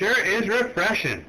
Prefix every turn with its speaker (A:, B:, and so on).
A: Sure is refreshing.